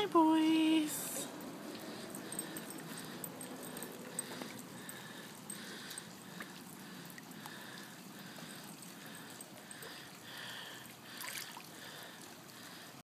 Hi, boys.